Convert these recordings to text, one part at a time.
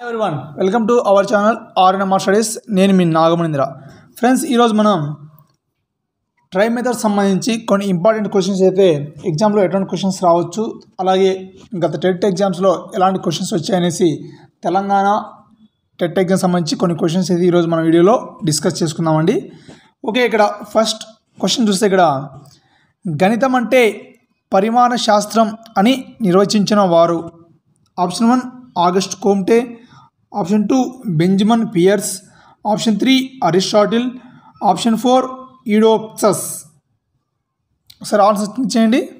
One welcome to our channel RNMR studies నేను మీ Nagamanindra. Friends ఈరోజు మనం ట్రై మెథడ్ సంబంధించి కొన్ని ఇంపార్టెంట్ క్వశ్చన్స్ అయితే ఎగ్జామ్లో ఎటువంటి క్వశ్చన్స్ రావచ్చు అలాగే గత టెట్ ఎగ్జామ్స్లో ఎలాంటి క్వశ్చన్స్ వచ్చాయనేసి తెలంగాణ టెట్ ఎగ్జామ్ సంబంధించి కొన్ని క్వశ్చన్స్ అయితే ఈరోజు మన వీడియోలో డిస్కస్ చేసుకుందామండి. ఓకే ఇక్కడ ఫస్ట్ క్వశ్చన్ చూస్తే ఇక్కడ గణితం అంటే పరిమాణ శాస్త్రం అని నిర్వచించిన వారు. Option one August Comte option two Benjamin Peirce. Option three Aristotle. Option four ఈడోప్సస్. Sir answer చేయండి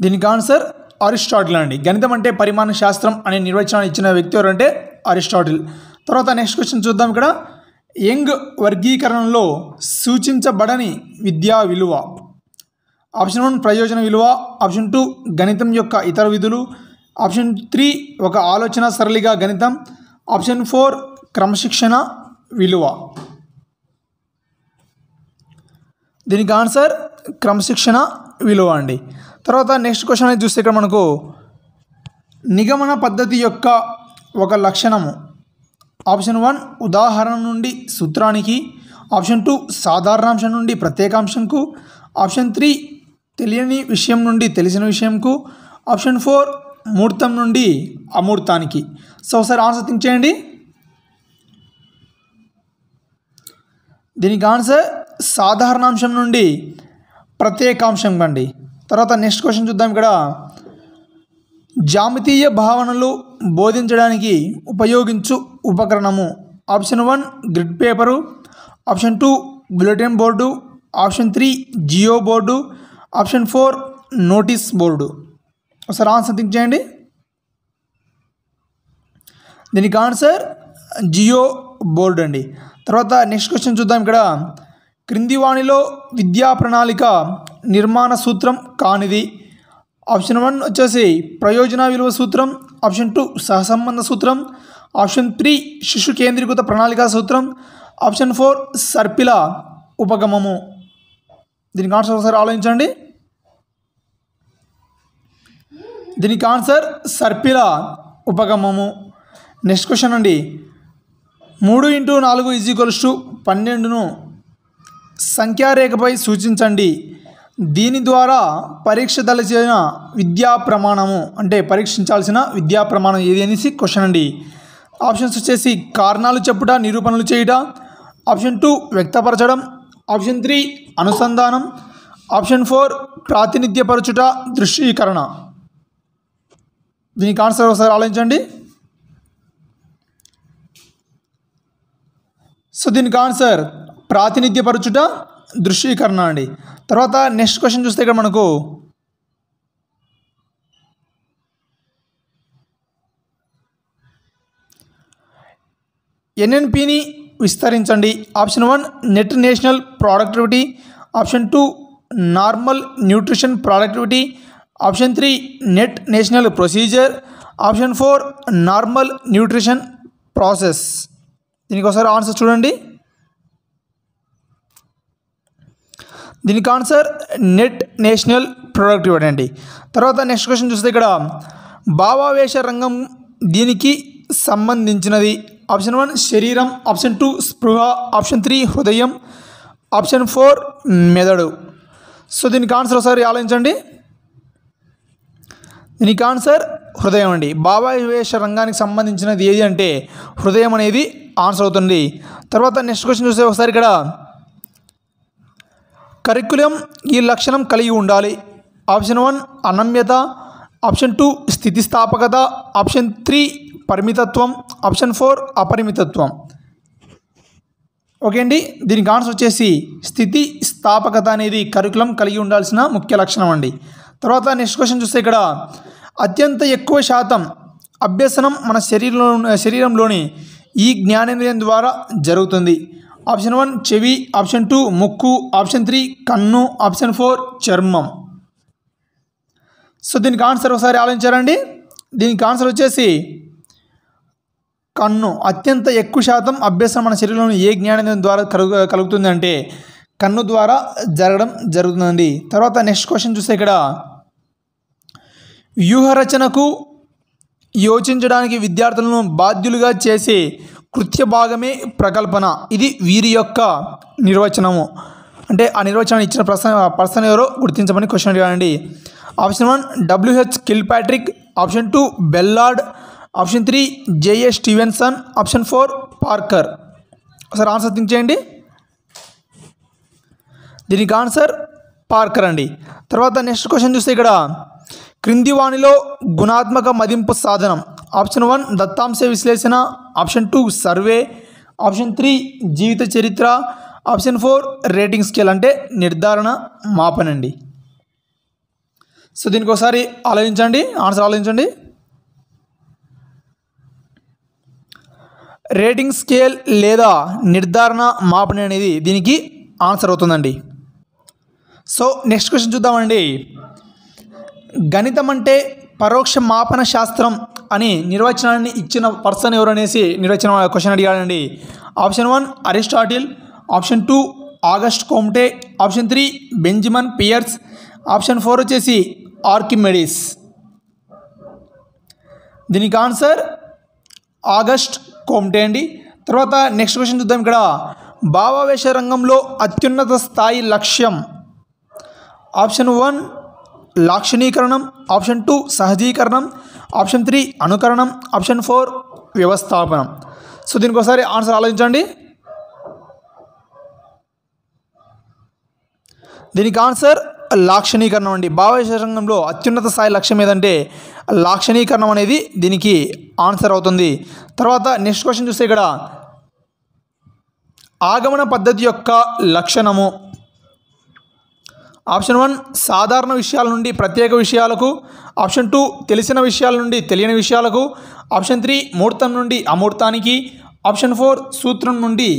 దీనికి ఆన్సర్ అరిస్టాటిల్ అండి. గణితం అంటే పరిమాణ శాస్త్రం అనే నిర్వచనాన్ని ఇచ్చిన వ్యక్తి ఎవరంటే అరిస్టాటిల్. తర్వాత నెక్స్ట్ క్వశ్చన్ చూద్దాం ఇక్కడ. యంగ్ వర్గీకరణలో సూచించబడని విద్యా విలువ. ఆప్షన్ వన్ ప్రయోజన విలువ. ఆప్షన్ టూ గణితం యొక్క ఇతర విధులు. ఆప్షన్ త్రీ ఒక ఆలోచన సరళిగా గణితం. ఆప్షన్ ఫోర్ క్రమశిక్షణ విలువ. దీనికి ఆన్సర్ క్రమశిక్షణ విలువ అండి. తర్వాత నెక్స్ట్ క్వశ్చన్ అనేది చూస్తే ఇక్కడ మనకు నిగమన పద్ధతి యొక్క ఒక లక్షణము. ఆప్షన్ వన్ ఉదాహరణ నుండి సూత్రానికి. ఆప్షన్ టూ సాధారణాంశం నుండి ప్రత్యేకాంశంకు. ఆప్షన్ త్రీ తెలియని విషయం నుండి తెలిసిన విషయంకు. ఆప్షన్ ఫోర్ మూర్తం నుండి అమూర్తానికి. సో ఒకసారి ఆన్సర్ థింక్ చేయండి. దీనికి ఆన్సర్ సాధారణాంశం నుండి ప్రత్యేకాంశం అండి తర్వాత నెక్స్ట్ క్వశ్చన్ చూద్దాం ఇక్కడ. జామితీయ భావనలు బోధించడానికి ఉపయోగించు ఉపకరణము. Option one grid paper. Option two bulletin board. Option three geoboard. Option four notice board. ఒకసారి ఆన్సర్ థింక్ చేయండి. దీనికి ఆన్సర్ జియో బోర్డ్ అండి. తర్వాత నెక్స్ట్ క్వశ్చన్ చూద్దాం ఇక్కడ. క్రింది వాణిలో విద్యా ప్రణాళిక నిర్మాణ సూత్రం కానిది. ఆప్షన్ వన్ వచ్చేసి ప్రయోజన విలువ సూత్రం ఆప్షన్ టూ సహసంబంధ సూత్రం ఆప్షన్ త్రీ శిశు కేంద్రీకృత ప్రణాళిక సూత్రం ఆప్షన్ ఫోర్ సర్పిల ఉపగమము. దీనికి ఆన్సర్ ఒకసారి ఆలోచించండి. దీనికి ఆన్సర్ సర్పిల ఉపగమము. నెక్స్ట్ క్వశ్చన్ అండి. మూడు ఇంటూ నాలుగు ఈజీ ఈక్వల్స్ టు పన్నెండును సంఖ్యారేఖపై సూచించండి. దీని ద్వారా పరీక్ష తలచిన విద్యా ప్రమాణము అంటే పరీక్షించాల్సిన విద్యా ప్రమాణం ఏది అనేసి క్వశ్చన్ అండి. ఆప్షన్స్ వచ్చేసి కారణాలు చెప్పుట నిరూపణలు చేయుట ఆప్షన్ టూ వ్యక్తపరచడం ఆప్షన్ త్రీ అనుసంధానం ఆప్షన్ ఫోర్ ప్రాతినిధ్యపరచుట దృశ్యీకరణ. దీనికి ఆన్సర్ ఒకసారి ఆలోచించండి. సో దీనికి ఆన్సర్ ప్రాతినిధ్యపరచుట దృశ్యీకరణ అండి. తర్వాత నెక్స్ట్ క్వశ్చన్ చూస్తే ఇక్కడ మనకు ఎన్ఎన్పిని విస్తరించండి. Option one net national productivity option two normal nutrition productivity option three net national procedure. Option four normal nutrition process. దీనికి ఒకసారి ఆన్సర్ చూడండి. దీనికి ఆన్సర్ నెట్ నేషనల్ ప్రొడక్ట్ అండి. తర్వాత నెక్స్ట్ క్వశ్చన్ చూస్తే ఇక్కడ భావావేశ రంగం దీనికి సంబంధించినది. ఆప్షన్ వన్ శరీరం. ఆప్షన్ టూ స్పృహ. ఆప్షన్ త్రీ హృదయం. ఆప్షన్ ఫోర్ మెదడు. సో దీనికి ఆన్సర్ ఒకసారి ఆలోచించండి. దీనికి ఆన్సర్ హృదయం అండి. భావావేశ రంగానికి సంబంధించినది ఏది అంటే హృదయం అనేది ఆన్సర్ అవుతుంది. తర్వాత నెక్స్ట్ క్వశ్చన్ చూస్తే ఒకసారి ఇక్కడ కరికులం ఈ లక్షణం కలిగి ఉండాలి. ఆప్షన్ వన్ అనమ్యత ఆప్షన్ టూ స్థితిస్థాపకత ఆప్షన్ త్రీ పరిమితత్వం ఆప్షన్ ఫోర్ అపరిమితత్వం. ఓకే అండి? దీనికి ఆన్సర్ వచ్చేసి స్థితి స్థాపకత అనేది కరికులం కలిగి ఉండాల్సిన ముఖ్య లక్షణం అండి. తర్వాత నెక్స్ట్ క్వశ్చన్ చూస్తే ఇక్కడ అత్యంత ఎక్కువ శాతం అభ్యసనం మన శరీరంలో శరీరంలోని ఈ జ్ఞానేంద్రియం ద్వారా జరుగుతుంది. ఆప్షన్ వన్ చెవి ఆప్షన్ టూ ముక్కు ఆప్షన్ త్రీ కన్ను ఆప్షన్ ఫోర్ చర్మం. సో దీనికి ఆన్సర్ ఒకసారి ఆలోచించారండి. దీనికి ఆన్సర్ వచ్చేసి కన్ను. అత్యంత ఎక్కువ శాతం అభ్యసనం మన శరీరంలో ఏ జ్ఞానేంద్రియం ద్వారా కలుగు కలుగుతుంది అంటే కన్ను ద్వారా జరగడం జరుగుతుంది తర్వాత నెక్స్ట్ క్వశ్చన్ చూస్తే ఇక్కడ వ్యూహరచనకు యోచించడానికి విద్యార్థులను బాధ్యులుగా చేసే కృత్య భాగమే ప్రకల్పన. ఇది వీరి యొక్క నిర్వచనము. అంటే ఆ నిర్వచనాన్ని ఇచ్చిన పర్సన్ పర్సన్ ఎవరో గుర్తించమని క్వశ్చన్ అడిగానండి option one WH Kilpatrick option two Ballard. Option three JA Stevenson. Option four Parker. ఒకసారి ఆన్సర్ థింక్ చేయండి. దీనికి ఆన్సర్ పార్కర్ అండి. తర్వాత నెక్స్ట్ క్వశ్చన్ చూస్తే ఇక్కడ క్రింది వాణిలో గుణాత్మక మదింపు సాధనం. ఆప్షన్ వన్ దత్తాంశ విశ్లేషణ. Option two survey. Option three జీవిత చరిత్ర. ఆప్షన్ ఫోర్ రేటింగ్ స్కేల్ అంటే నిర్ధారణ మాపనండి. సో దీనికి ఒకసారి ఆలోచించండి. ఆన్సర్ ఆలోచించండి. రేటింగ్ స్కేల్ లేదా నిర్ధారణ మాపని అనేది దీనికి ఆన్సర్ అవుతుందండి. సో నెక్స్ట్ క్వశ్చన్ చూద్దామండి. గణితం అంటే పరోక్ష మాపన శాస్త్రం అని నిర్వచనాన్ని ఇచ్చిన పర్సన్ ఎవరు అనేసి నిర్వచనం question అడిగాడండి. Option one Aristotle option two August Comte option three Benjamin Peirce option four వచ్చేసి ఆర్కిమెడిస్. దీనికి ఆన్సర్ ఆగస్ట్ కోమ్టే అండి. తర్వాత నెక్స్ట్ క్వశ్చన్ చూద్దాం ఇక్కడ. భావావేశ రంగంలో అత్యున్నత స్థాయి లక్ష్యం ఆప్షన్ వన్ లాక్షణీకరణం ఆప్షన్ టూ సహజీకరణం ఆప్షన్ త్రీ అనుకరణం ఆప్షన్ ఫోర్ వ్యవస్థాపనం. సో దీనికి ఒకసారి ఆన్సర్ ఆలోచించండి. దీనికి ఆన్సర్ లాక్షణీకరణం అండి. భావేశ రంగంలో అత్యున్నత స్థాయి లక్ష్యం ఏదంటే లాక్షణీకరణం అనేది దీనికి ఆన్సర్ అవుతుంది. తర్వాత నెక్స్ట్ క్వశ్చన్ చూస్తే ఇక్కడ ఆగమన పద్ధతి యొక్క లక్షణము. ఆప్షన్ వన్ సాధారణ విషయాల నుండి ప్రత్యేక విషయాలకు ఆప్షన్ టూ తెలిసిన విషయాల నుండి తెలియని విషయాలకు ఆప్షన్ త్రీ మూర్తం నుండి అమూర్తానికి ఆప్షన్ ఫోర్ సూత్రం నుండి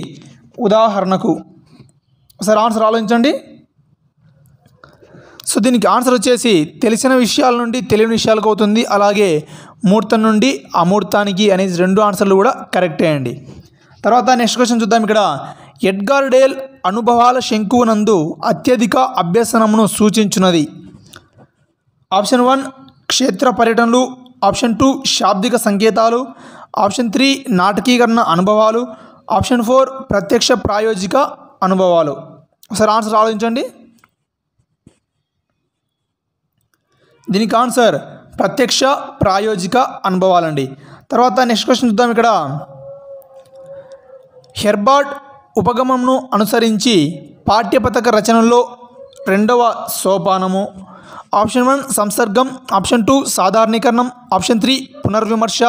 ఉదాహరణకు. ఒకసారి ఆన్సర్ ఆలోచించండి. సో దీనికి ఆన్సర్ వచ్చేసి తెలిసిన విషయాల నుండి తెలియని విషయాలకు అవుతుంది. అలాగే మూర్తం నుండి అమూర్తానికి అనేది రెండు ఆన్సర్లు కూడా కరెక్టే అండి. తర్వాత నెక్స్ట్ క్వశ్చన్ చూద్దాం. ఇక్కడ ఎడ్గార్ డేల్ అనుభవాల శంకువునందు అత్యధిక అభ్యసనమును సూచించున్నది ఆప్షన్ వన్ క్షేత్ర పర్యటనలు. ఆప్షన్ టూ శాబ్దిక సంకేతాలు. ఆప్షన్ త్రీ నాటకీకరణ అనుభవాలు. ఆప్షన్ ఫోర్ ప్రత్యక్ష ప్రాయోజిక అనుభవాలు. ఒకసారి ఆన్సర్ ఆలోచించండి. దీనికి ఆన్సర్ ప్రత్యక్ష ప్రాయోజిక అనుభవాలండి. తర్వాత నెక్స్ట్ క్వశ్చన్ చూద్దాం ఇక్కడ. హెర్బార్ట్ ఉపగమంను అనుసరించి పాఠ్యపథక రచనలో రెండవ సోపానము. ఆప్షన్ వన్ సంసర్గం. ఆప్షన్ టూ సాధారణీకరణం. ఆప్షన్ త్రీ పునర్విమర్శ.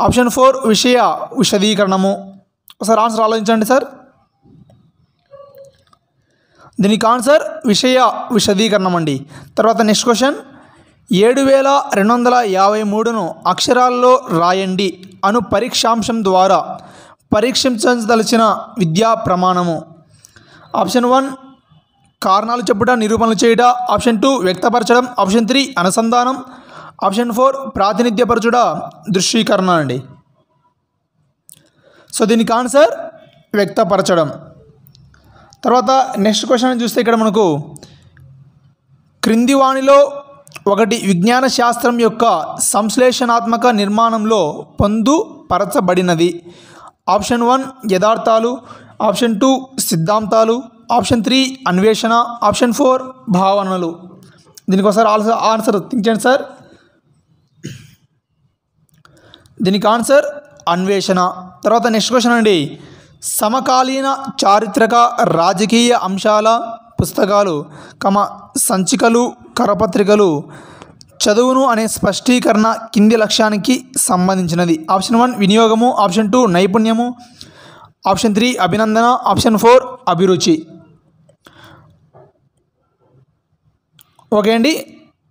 ఆప్షన్ ఫోర్ విషయ విశదీకరణము. ఒకసారి ఆన్సర్ ఆలోచించండి సార్. దీనికి ఆన్సర్ విషయ విశదీకరణం అండి. తర్వాత నెక్స్ట్ క్వశ్చన్. ఏడు వేల రెండు వందల యాభై మూడును అక్షరాల్లో రాయండి. అను పరీక్షాంశం ద్వారా పరీక్షించదలిచిన విద్యా ప్రమాణము. ఆప్షన్ వన్ కారణాలు చెప్పుట నిరూపణలు చేయుట. ఆప్షన్ టూ వ్యక్తపరచడం. ఆప్షన్ త్రీ అనుసంధానం. ఆప్షన్ ఫోర్ ప్రాతినిధ్యపరచుట. దృశ్యీకరణ అండి. సో దీనికి ఆన్సర్ వ్యక్తపరచడం. తర్వాత నెక్స్ట్ క్వశ్చన్ చూస్తే ఇక్కడ మనకు క్రింది వాణిలో ఒకటి విజ్ఞాన శాస్త్రం యొక్క సంశ్లేషణాత్మక నిర్మాణంలో పొందుపరచబడినది. ఆప్షన్ వన్ యథార్థాలు ఆప్షన్ టూ సిద్ధాంతాలు ఆప్షన్ త్రీ అన్వేషణ ఆప్షన్ ఫోర్ భావనలు. దీనికి ఒకసారి ఆన్సర్ ఆన్సర్ తించండి చేయండి సార్. దీనికి ఆన్సర్ అన్వేషణ. తర్వాత నెక్స్ట్ క్వశ్చన్ అండి. సమకాలీన చారిత్రక రాజకీయ అంశాల పుస్తకాలు కమ సంచికలు కరపత్రికలు చదువును అనే స్పష్టీకరణ కింది లక్ష్యానికి సంబంధించినది. ఆప్షన్ వన్ వినియోగము. ఆప్షన్ టూ నైపుణ్యము. ఆప్షన్ త్రీ అభినందన. ఆప్షన్ ఫోర్ అభిరుచి. ఓకే అండి.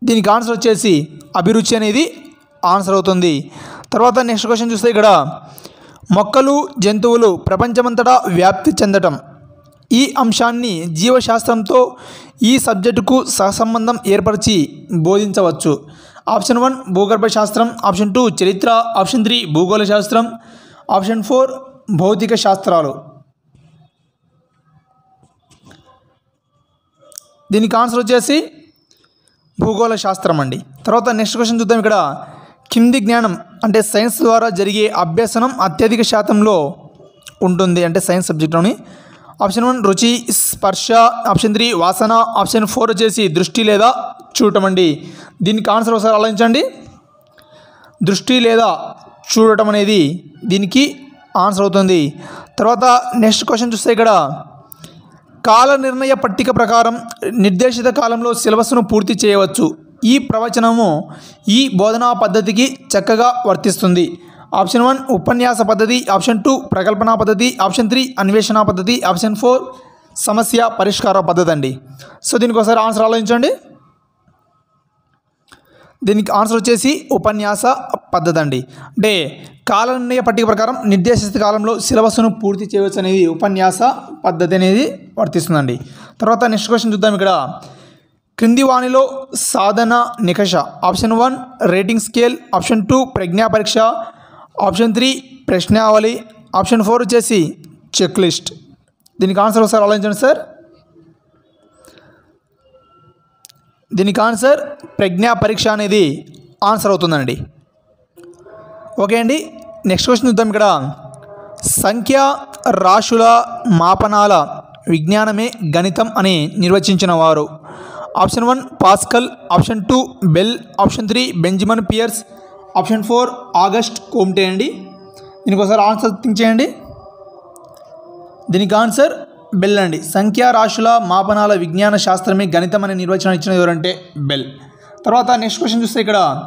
దీనికి ఆన్సర్ వచ్చేసి అభిరుచి అనేది ఆన్సర్ అవుతుంది. తర్వాత నెక్స్ట్ క్వశ్చన్ చూస్తే ఇక్కడ మొక్కలు జంతువులు ప్రపంచమంతటా వ్యాప్తి చెందటం. ఈ అంశాన్ని జీవశాస్త్రంతో ఈ సబ్జెక్టుకు సహసంబంధం ఏర్పరిచి బోధించవచ్చు. ఆప్షన్ వన్ భూగర్భ శాస్త్రం ఆప్షన్ టూ చరిత్ర. ఆప్షన్ త్రీ భూగోళ శాస్త్రం ఆప్షన్ ఫోర్ భౌతిక శాస్త్రాలు దీనికి ఆన్సర్ వచ్చేసి భూగోళ శాస్త్రం అండి తర్వాత నెక్స్ట్ క్వశ్చన్ చూద్దాం ఇక్కడ. కింది జ్ఞానం అంటే సైన్స్ ద్వారా జరిగే అభ్యసనం అత్యధిక శాతంలో ఉంటుంది అంటే సైన్స్ సబ్జెక్ట్లోని ఆప్షన్ వన్ రుచి స్పర్శ ఆప్షన్ త్రీ వాసన ఆప్షన్ ఫోర్ వచ్చేసి దృష్టి లేదా చూడటం అండి దీనికి ఆన్సర్ ఒకసారి ఆలోచించండి. దృష్టి లేదా చూడటం అనేది దీనికి ఆన్సర్ అవుతుంది. తర్వాత నెక్స్ట్ క్వశ్చన్ చూస్తే ఇక్కడ కాల నిర్ణయ పట్టిక ప్రకారం నిర్దేశిత కాలంలో సిలబస్ను పూర్తి చేయవచ్చు. ఈ ప్రవచనము ఈ బోధనా పద్ధతికి చక్కగా వర్తిస్తుంది. ఆప్షన్ వన్ ఉపన్యాస పద్ధతి ఆప్షన్ టూ ప్రకల్పన పద్ధతి ఆప్షన్ త్రీ అన్వేషణ పద్ధతి ఆప్షన్ ఫోర్ సమస్య పరిష్కార పద్ధతి అండి. సో దీనికి ఒకసారి ఆన్సర్ ఆలోచించండి. దీనికి ఆన్సర్ వచ్చేసి ఉపన్యాస పద్ధతి అండి. అంటే కాల నిర్ణయ పట్టిక ప్రకారం నిర్దేశిత కాలంలో సిలబస్ను పూర్తి చేయవచ్చు అనేది ఉపన్యాస పద్ధతి అనేది వర్తిస్తుందండి. తర్వాత నెక్స్ట్ క్వశ్చన్ చూద్దాం ఇక్కడ. క్రింది వాణిలో సాధన నికష option one rating scale option two ప్రజ్ఞా పరీక్ష ఆప్షన్ త్రీ ప్రశ్నావళి. ఆప్షన్ ఫోర్ వచ్చేసి చెక్ లిస్ట్ దీనికి ఆన్సర్ ఒకసారి ఆలోచించండి సార్. దీనికి ఆన్సర్ ప్రజ్ఞా పరీక్ష అనేది ఆన్సర్ అవుతుందండి. ఓకే అండి నెక్స్ట్ క్వశ్చన్ చూద్దాం ఇక్కడ. సంఖ్య రాశుల మాపనాల విజ్ఞానమే గణితం అని నిర్వచించిన వారు. Option one Pascal option two Bell option three Benjamin Peirce option four August Comte అండి. దీనికి ఒకసారి ఆన్సర్ థింక్ చేయండి. దీనికి ఆన్సర్ బెల్ అండి. సంఖ్యా రాశుల మాపనాల విజ్ఞాన శాస్త్రమే గణితం అనే నిర్వచనం ఇచ్చిన ఎవరంటే బెల్. తర్వాత నెక్స్ట్ క్వశ్చన్ చూస్తే ఇక్కడ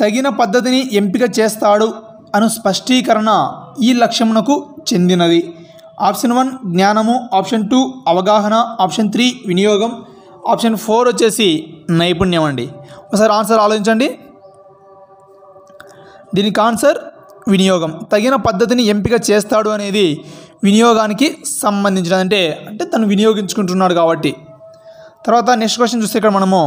తగిన పద్ధతిని ఎంపిక చేస్తాడు అను స్పష్టీకరణ ఈ లక్ష్యమునకు చెందినది. ఆప్షన్ వన్ జ్ఞానము. ఆప్షన్ టూ అవగాహన. ఆప్షన్ త్రీ వినియోగం. ఆప్షన్ ఫోర్ వచ్చేసి నైపుణ్యం అండి. ఒకసారి ఆన్సర్ ఆలోచించండి. దీనికి ఆన్సర్ వినియోగం. తగిన పద్ధతిని ఎంపిక చేస్తాడు అనేది వినియోగానికి సంబంధించినది. అంటే అంటే తను వినియోగించుకుంటున్నాడు కాబట్టి. తర్వాత నెక్స్ట్ క్వశ్చన్ చూస్తే ఇక్కడ మనము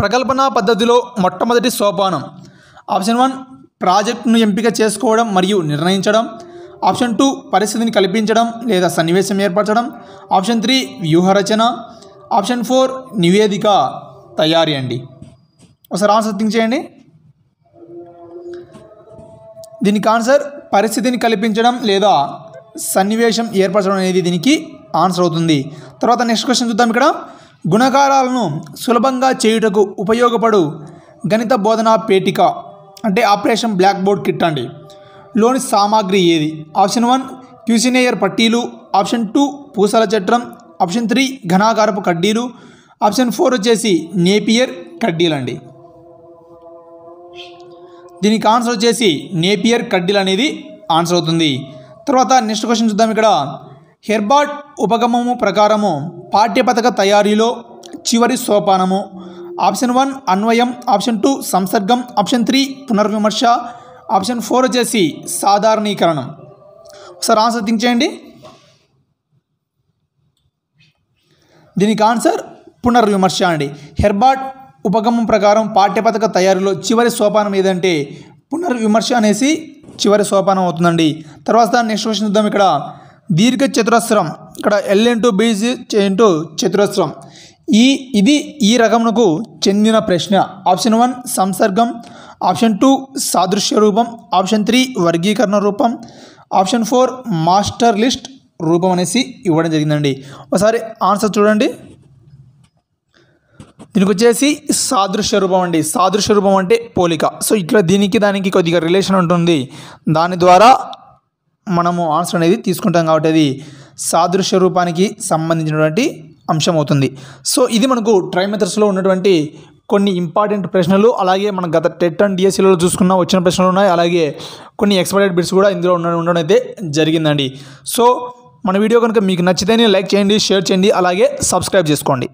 ప్రకల్పన పద్ధతిలో మొట్టమొదటి సోపానం. ఆప్షన్ వన్ ప్రాజెక్టును ఎంపిక చేసుకోవడం మరియు నిర్ణయించడం. ఆప్షన్ టూ పరిస్థితిని కల్పించడం లేదా సన్నివేశం ఏర్పరచడం. ఆప్షన్ త్రీ వ్యూహరచన. ఆప్షన్ ఫోర్ నివేదిక తయారీ అండి. ఒకసారి ఆన్సర్ థింక్ చేయండి. దీనికి ఆన్సర్ పరిస్థితిని కల్పించడం లేదా సన్నివేశం ఏర్పరచడం అనేది దీనికి ఆన్సర్ అవుతుంది. తర్వాత నెక్స్ట్ క్వశ్చన్ చూద్దాం ఇక్కడ. గుణకారాలను సులభంగా చేయుటకు ఉపయోగపడు గణిత బోధనా పేటిక అంటే ఆపరేషన్ బ్లాక్ బోర్డ్ కిట్ అండి. లోని సామాగ్రి ఏది? ఆప్షన్ వన్ క్యూసినేయర్ పట్టీలు ఆప్షన్ టూ పూసల చట్రం ఆప్షన్ త్రీ ఘనాకారపు కడ్డీలు ఆప్షన్ ఫోర్ వచ్చేసి నేపియర్ కడ్డీలు అండి దీనికి ఆన్సర్ వచ్చేసి నేపియర్ కడ్డీలు అనేది ఆన్సర్ అవుతుంది. తర్వాత నెక్స్ట్ క్వశ్చన్ చూద్దాం ఇక్కడ. హెర్బార్ట్ ఉపగమము ప్రకారము పాఠ్యపథక తయారీలో చివరి సోపానము. ఆప్షన్ వన్ అన్వయం. ఆప్షన్ టూ సంసర్గం. ఆప్షన్ త్రీ పునర్విమర్శ. ఆప్షన్ ఫోర్ వచ్చేసి సాధారణీకరణం. ఒకసారి ఆన్సర్ థింక్ చేయండి. దీనికి ఆన్సర్ పునర్విమర్శ అండి. హెర్బార్ట్ ఉపగమం ప్రకారం పాఠ్యపథక తయారీలో చివరి సోపానం ఏదంటే పునర్విమర్శ అనేసి చివరి సోపానం అవుతుందండి. తర్వాత నెక్స్ట్ క్వశ్చన్ చూద్దాం ఇక్కడ. దీర్ఘ చతురస్రం ఇక్కడ ఎల్ ఇంటూ బీజ్ ఇంటూ చతురస్రం. ఈ ఇది ఈ రకమునకు చెందిన ప్రశ్న. ఆప్షన్ వన్ సంసర్గం. ఆప్షన్ టూ సాదృశ్య రూపం. ఆప్షన్ త్రీ వర్గీకరణ రూపం. ఆప్షన్ ఫోర్ మాస్టర్ లిస్ట్ రూపం అనేసి ఇవ్వడం జరిగిందండి. ఒకసారి ఆన్సర్ చూడండి. దీనికి వచ్చేసి సాదృశ్య రూపం అండి. సాదృశ్య రూపం అంటే పోలిక. సో ఇట్లా దీనికి దానికి కొద్దిగా రిలేషన్ ఉంటుంది. దాని ద్వారా మనము ఆన్సర్ అనేది తీసుకుంటాం కాబట్టి అది సాదృశ్య రూపానికి సంబంధించినటువంటి అంశం అవుతుంది. సో ఇది మనకు ట్రై మెథడ్స్లో ఉన్నటువంటి కొన్ని ఇంపార్టెంట్ ప్రశ్నలు అలాగే మన గత టెట్ అండ్ డిఎస్సీలో చూసుకున్న వచ్చిన ప్రశ్నలు ఉన్నాయి. అలాగే కొన్ని ఎక్స్పైర్డ్ బిట్స్ కూడా ఇందులో ఉన్న ఉండడం అయితే జరిగిందండి. సో మన వీడియో కనుక మీకు నచ్చితేనే లైక్ చేయండి షేర్ చేయండి అలాగే సబ్స్క్రైబ్ చేసుకోండి.